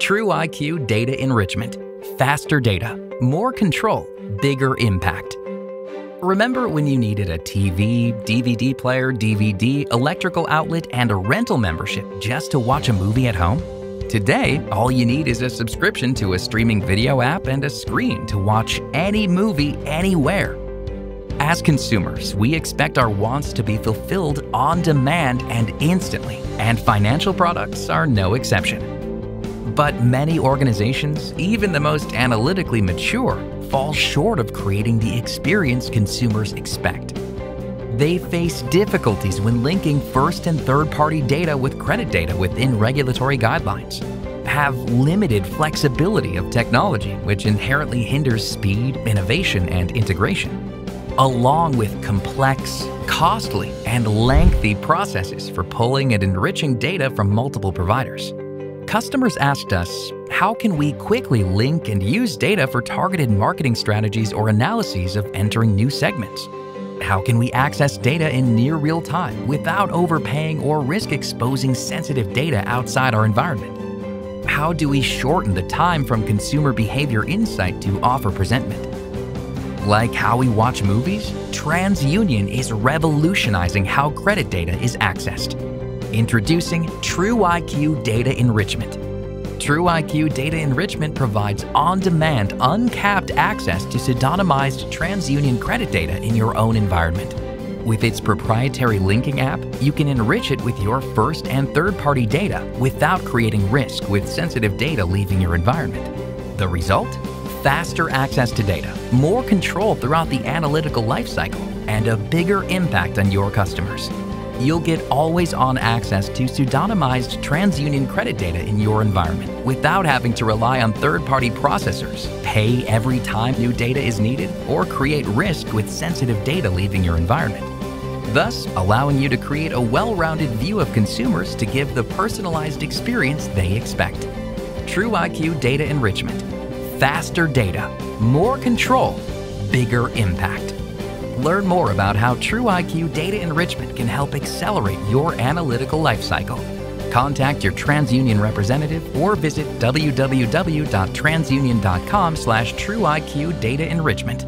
TruIQ Data Enrichment. Faster data, more control, bigger impact. Remember when you needed a TV, DVD player, DVD, electrical outlet, and a rental membership just to watch a movie at home? Today, all you need is a subscription to a streaming video app and a screen to watch any movie anywhere. As consumers, we expect our wants to be fulfilled on demand and instantly, and financial products are no exception. But many organizations, even the most analytically mature, fall short of creating the experience consumers expect. They face difficulties when linking first and third party data with credit data within regulatory guidelines, have limited flexibility of technology, which inherently hinders speed, innovation, and integration, along with complex, costly, and lengthy processes for pulling and enriching data from multiple providers. Customers asked us, how can we quickly link and use data for targeted marketing strategies or analyses of entering new segments? How can we access data in near real time without overpaying or risk exposing sensitive data outside our environment? How do we shorten the time from consumer behavior insight to offer presentment? Like how we watch movies, TransUnion is revolutionizing how credit data is accessed. Introducing TruIQ Data Enrichment. TruIQ Data Enrichment provides on-demand, uncapped access to pseudonymized TransUnion credit data in your own environment. With its proprietary linking app, you can enrich it with your first and third-party data without creating risk with sensitive data leaving your environment. The result? Faster access to data, more control throughout the analytical lifecycle, and a bigger impact on your customers you'll get always on access to pseudonymized TransUnion credit data in your environment without having to rely on third party processors, pay every time new data is needed, or create risk with sensitive data leaving your environment. Thus, allowing you to create a well rounded view of consumers to give the personalized experience they expect. TruIQ Data Enrichment. Faster data, more control, bigger impact. Learn more about how TruIQ data enrichment can help accelerate your analytical lifecycle. Contact your TransUnion representative or visit www.transunion.com slash TruIQ data enrichment.